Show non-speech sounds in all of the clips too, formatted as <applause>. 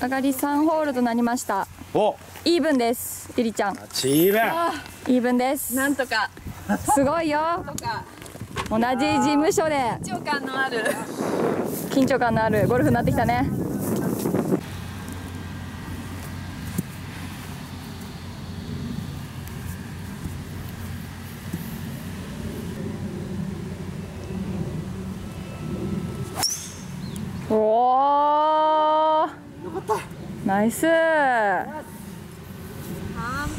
上がり3ホールとなりました。お。イーブンですゆりちゃん。チーム。イーブンです。なんとか。すごいよ。とか。同じ事務所で。緊張感のある。緊張感のあるゴルフになってきたねナイス。完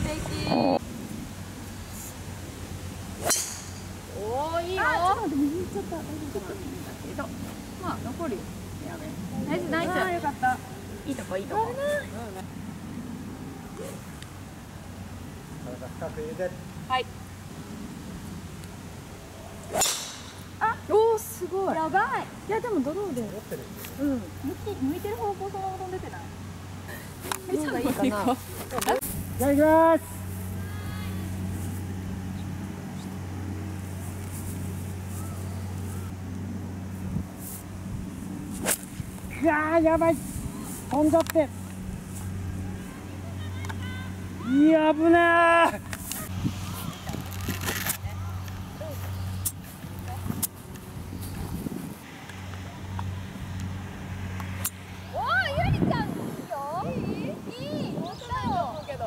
璧おおいいよまあ残るよナイスナイス。よかったいいとこいいとこ深く入れてはいおおすごい。やばい。いやでもドローで。うん。向き向いてる方向そのまま飛んでてない？じゃあ行きます。うわーやばい飛んじゃっていや危なーおおゆりちゃんいいよいいいい面白いと思うけど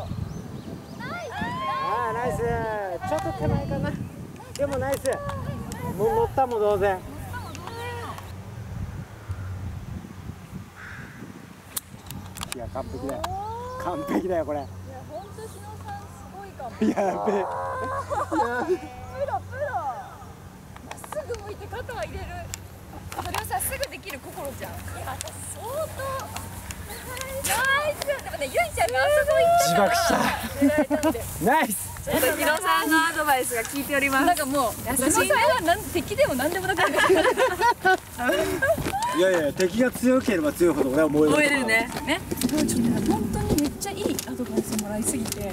ナイスあーナイスちょっと手前かな。でもナイス。もう乗ったも同然。いや完璧だよ。完璧だよこれ。いや本当日野さんすごいかもやべえ。プロプロ。まっすぐ向いて肩は入れる。それをさすぐできる心ちゃん。いや相当でもねゆいちゃんがあそこ行った。から狙えたナイス。ちょっと日野さんのアドバイスが効いております。なんかもう優しいはなん敵でも何でもなくなるいやいや敵が強ければ強いほど俺は燃える。燃えるね。ね。ちょっとね本当にめっちゃいいアドバイスもらいすぎてや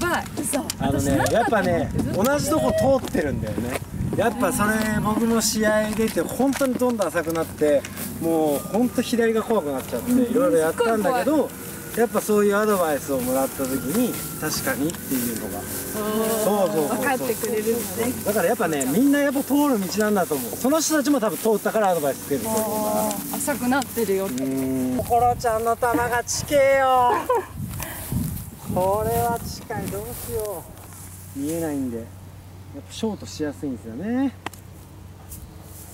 ばい。嘘。あのねやっぱね同じとこ通ってるんだよねやっぱそれ僕も試合出て本当にどんどん浅くなってもう本当左が怖くなっちゃっていろいろやったんだけどやっぱそういうアドバイスをもらった時に確かにっていうのが。そうそうそう分かってくれるんだね。だからやっぱねみんなやっぱ通る道なんだと思う。その人たちも多分通ったからアドバイスつけると思うから。浅くなってるようん。心ちゃんの球が近えよ。<laughs> これは近い。どうしよう。見えないんでやっぱショートしやすいんですよね。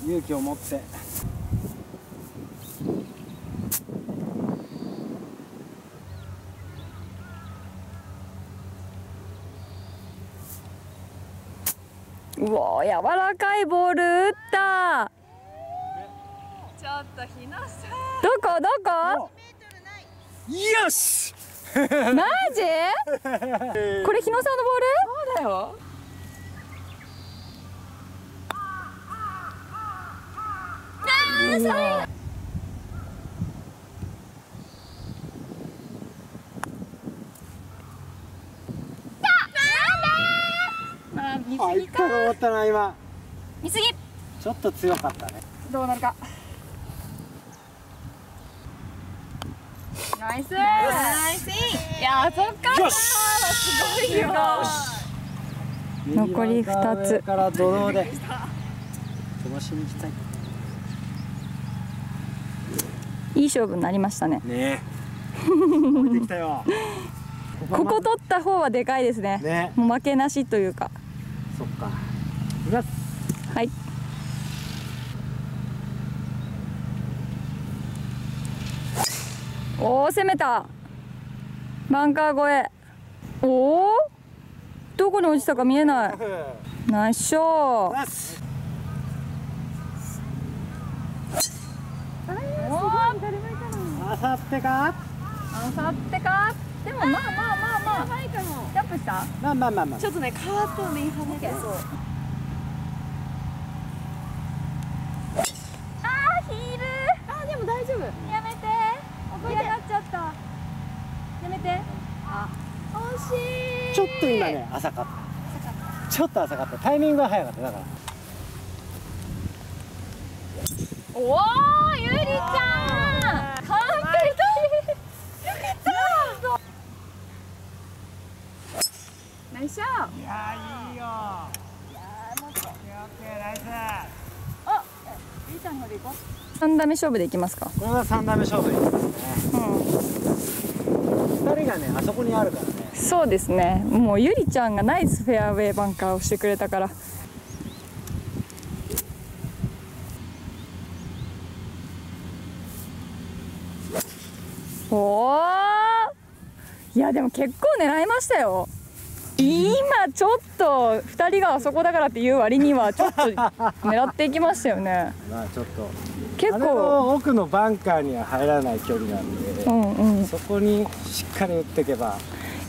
勇気を持って。うわー柔らかいボール打った。ちょっと日野さん。どこ？どこ？よし！<laughs> マジ？<laughs> これ日野さんのボール？そうだよー見あ一回終わったな今。見すぎ。ちょっと強かったね。どうなるか。ナイス。ナイス。いやそっか。よし。すごいよ。残り二つ上からドローで。飛ばしに行きたいいい勝負になりましたね。ね。え降りてきたよ。<laughs> ここ取った方はでかいですね。ね。もう負けなしというか。そっか。いきます。はい。おお攻めた。バンカー越え。おおどこに落ちたか見えない。<laughs> ナイスショーナイスあさってか？あさってか？でもまあまあまあまあ。やばいかもジャンプした？まあまあまあまあ。ちょっとねカートに跳ねて。そうあーヒール。あでも大丈夫。やめて。起き上がっちゃった。やめて。惜しい。ちょっと今ね浅かった。ちょっと浅かった。タイミングが早かった。だから。おおゆりちゃんしょいやいいよ。いやもっとオッケーナイスあリーちゃんの方行こう。三打目勝負でいきますか。これは三打目勝負でいきますね。うん2人がねあそこにあるからね。そうですね。もうゆりちゃんがナイスフェアウェイバンカーをしてくれたから。おおいやでも結構狙いましたよ。今ちょっと2人があそこだからっていう割にはちょっと狙っていきましたよね。<laughs> まあちょっと。結構。の奥のバンカーには入らない距離なんで、うんうん。そこにしっかり打っていけば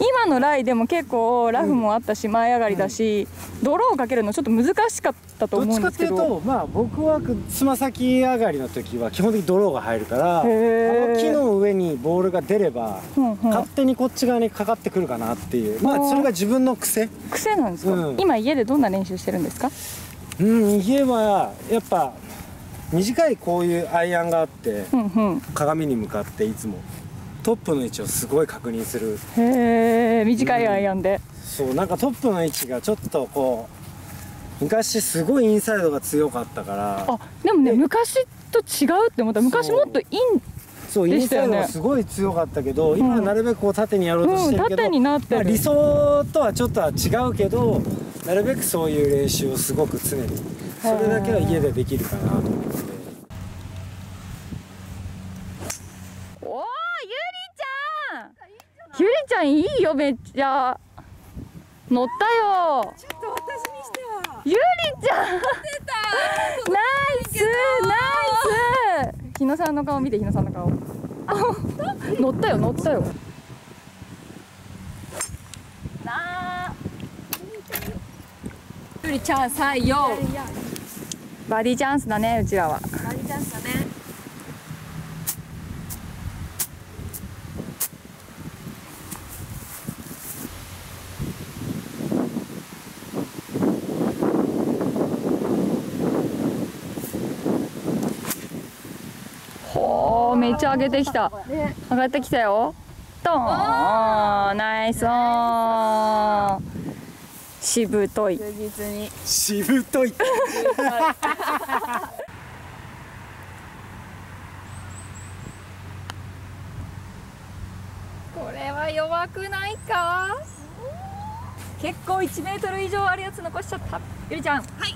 今のライでも結構ラフもあったし前上がりだし、泥をかけるのちょっと難しかったとど。っちかっていう思うんですけどとまあ僕はつま先上がりの時は基本的にドローが入るからあへー。の木の上にボールが出ればうんうん。勝手にこっち側にかかってくるかなっていう。まあそれが自分の癖。癖なんですか、うん。今家でどんな練習してるんですか？うん家はやっぱ短いこういうアイアンがあってうんうん。鏡に向かっていつもトップの位置をすごい確認する。へえ短いアイアンで、そうなんかトップの位置がちょっとこう昔すごいインサイドが強かったから。あでもねで昔と違うって思った。昔もっとインそうインサイドがすごい強かったけど、今はなるべくこう縦にやろうとしてるけど、理想とはちょっとは違うけどなるべくそういう練習をすごく常に。それだけは家でできるかなと。思っておおゆりちゃんいいよめっちゃ。乗ったよ。ちょっと私にしては。ゆりちゃん。ナイスナイス。日野さんの顔見て日野さんの顔。あ <laughs> 乗ったよ乗ったよ。なあ。ゆりちゃん採用バディチャンスだねうちらは。マリチャンスだねほーめっちゃ上げてきた。上がってきたよ。ドー。ンナイスオン。しぶとい。しぶとい。<laughs> これは弱くないか？結構1メートル以上あるやつ残しちゃった。ゆりちゃん。はい。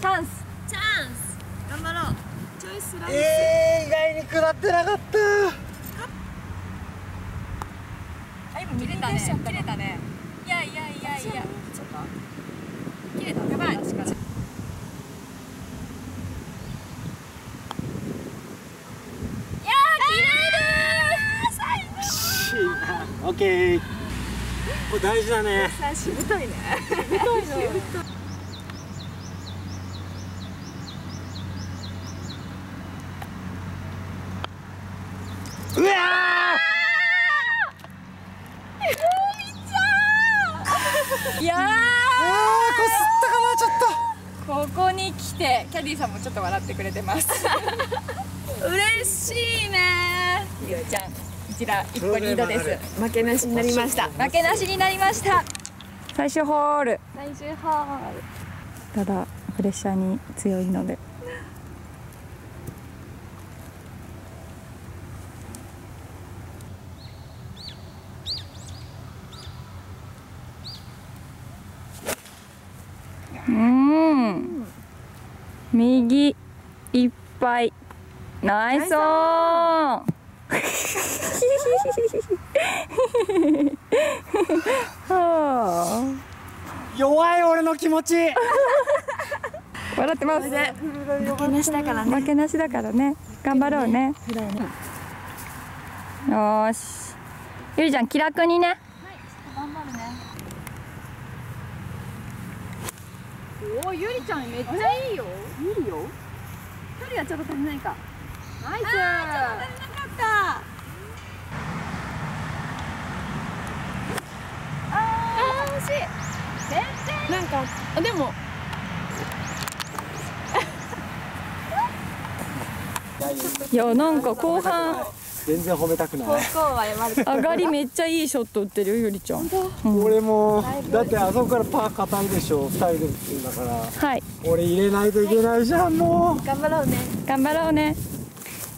チャンス。チャンス。頑張ろうイスライえー、意外に下ってなかった。あ今切れたね。切れたね。いやいやいやいや。ちょっと切れた。やばい確かに。オッケー。これ大事だね。切れるしぶといねうわいやーあーこすったかなちょっとーここに来てキャディーさんもちょっと笑ってくれてます。<laughs> 嬉しいね。ゆりちゃんうちら一歩リードです。負けなしになりました。負けなしになりました。最終ホール。最終ホール。ただプレッシャーに強いので右いっぱい。ナイスオン。は <laughs> 弱い俺の気持ち。あ笑ってます。負けなしだからね。負けなしだからね。頑張ろうね。よーし。ゆりちゃん気楽にね頑張るねおおゆりちゃんめっちゃいいよ。いいよ。距離はちょっと足りないか。ナイスあーちょっと足りなかった。しい。全然なんかあでも。<laughs> いやなんか後半全然褒めたくない。上がりめっちゃいいショット打ってるよゆりちゃん。俺もだってあそこからパー語るでしょ2人で打ってんだから。はい。俺入れないといけないじゃんもう。頑張ろうね。頑張ろうね。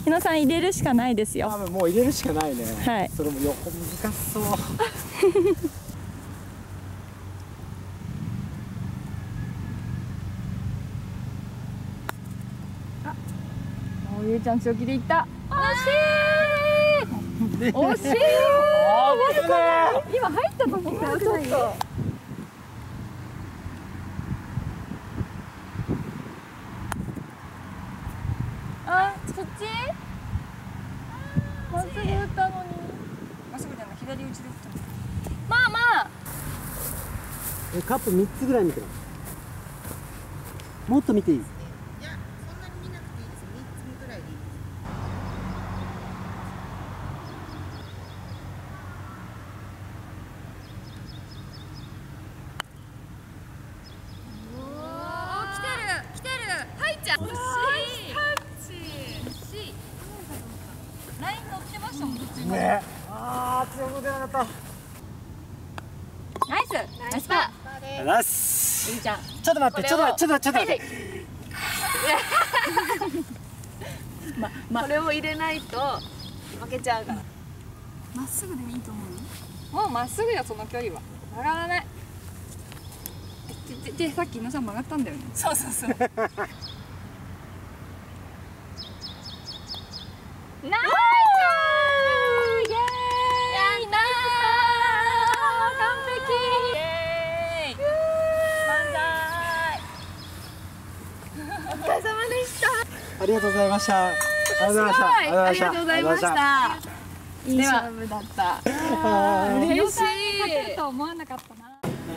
日野さん入れるしかないです多よ分もう入れるしかないね。はい。それも横難しそう。<laughs> おゆりちゃん強気でいった惜しい。惜しい。今入ったと思ったちょっとあそっちまっすぐ打ったのにまっすぐじゃない。左打ちで打ったまあまあえカップ3つぐらい。見てるもっと見てい。いいや、そんなに見なくていいですよ。三つぐらいでいいです。おー来てる来てる入っちゃう惜しい惜しいライン乗ってましたもん途中までねあー強く出なかったナイスナイスパーナイスいいじゃん。ちょっと待ってちょっと待ってちょっと待ってちょっと待って。<laughs> これを入れないと負けちゃうから。まっすぐでいいと思うもうまっすぐよその距離は。曲がらない。でででさっき野さん曲がったんだよね。そうそうそうナイスイエーイなー完璧イエーイ万歳お疲れ様でしたありがとうございました。ありがとうござい。ましたありがとうございました。いい勝負だった。嬉しいと思わなかったな。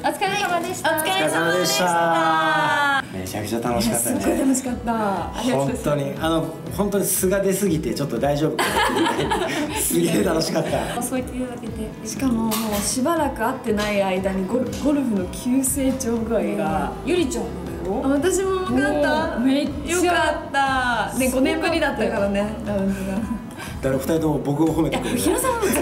お疲れ様でした。お疲れ様でした。めちゃくちゃ楽しかったね。楽しかった。本当に。あの本当に素が出すぎてちょっと大丈夫かなっていう。ぐらいすげえ楽しかった。そう言っていただけて。しかももうしばらく会ってない間にゴルゴルフの急成長具合が、ゆりちゃんもだよ私も分かった。めっちゃ。よかった。で5年ぶりだったからね。ラウンドがだから二人とも僕を褒めてくれる平さんもずっ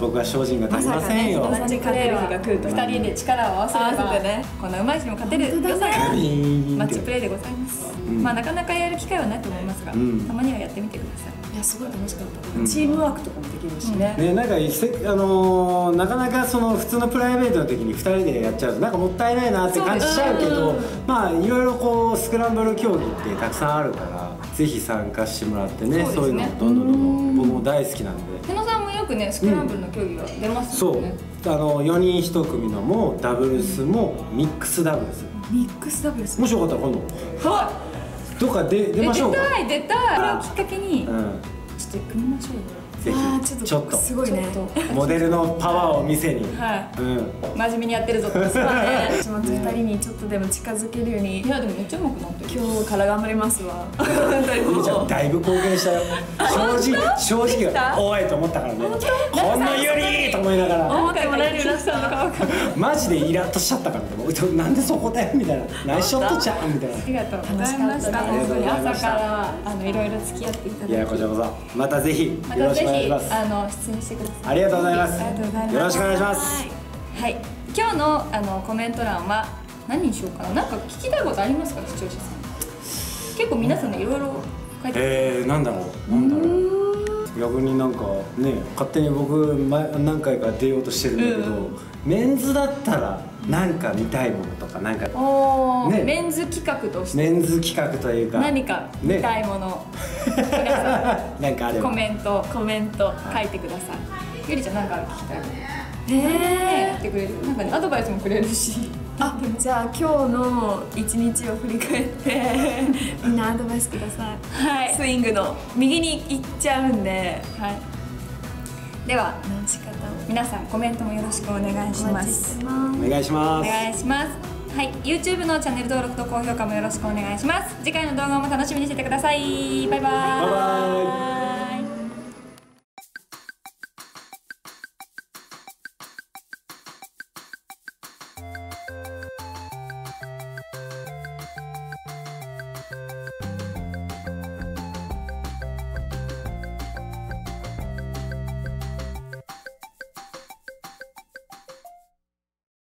僕は精進が足りませんよ。と同じ勝てる日が来ると。二人で力を合わせれば。ねこんなうまい人にも勝てる。良さマッチプレーでございます、ん。まあなかなかやる機会はないと思いますが、ん。たまにはやってみてくださいいやすごい楽しかった、チームワークとかもできるしね、ね、なんかせあのーなかなかその普通のプライベートの時に2人でやっちゃうとなんかもったいないなって感じしちゃうけどまあいろいろこうスクランブル競技ってたくさんあるからぜひ参加してもらってねそういうのどんどんどんどん僕も大好きなんで。日野さんもよくねスクランブルの競技は出ますそうもんね、あの4人1組のもダブルスもミックスダブルス。ミックスダブルス。もしよかったら今度。はどっかで出いましょうか？出たい出たい。これをきっかけに。うん。ちょっと組みましょうよぜあーちょっとひちょっと。すごいね。モデルのパワーを見せに。はい。うん。真面目にやってるぞってそうね私も2人にちょっとでも近づけるように。いやでもめっちゃうまくなってる。今日から頑張りますわ。<laughs> だいぶ貢献したよ。正直正直おいと思ったからね。こんな有利と思いながら。思ってもらえるようになマジでイラッとしちゃったからね。なんでそこだよみたいな。ナイスショットちゃんみたいな。ありがとうございました。本当に朝からあのいろいろ付き合っていただいて。いやこちらこそ。またぜひよまろしくお願いしますあの出演してください。ありがとうございます。よろしくお願いします。はい。今日のあのコメント欄は何にしようかな。なんか聞きたいことありますか視聴者さん。結構皆さんねいろいろ書いてえー、なんだろう。なんだろう。逆になんかね勝手に僕前何回か出ようとしてるんだけど、メンズだったらなんか見たいものとかなんかおーね。メンズ企画として。メンズ企画というか何か見たいもの、皆さ <laughs> なんかあれコメントコメント書いてください。ゆりちゃんなんか聞きたいえねやってくれる。なんかねアドバイスもくれるし。あ <laughs> じゃあ今日の一日を振り返って <laughs> みんなアドバイスください。はい。スイングの。右に行っちゃうんで。はいでは皆さんコメントもよろしくお願いします。お願いしまおす願いします。はい YouTube のチャンネル登録と高評価もよろしくお願いします。次回の動画も楽しみにしててください。バイバイ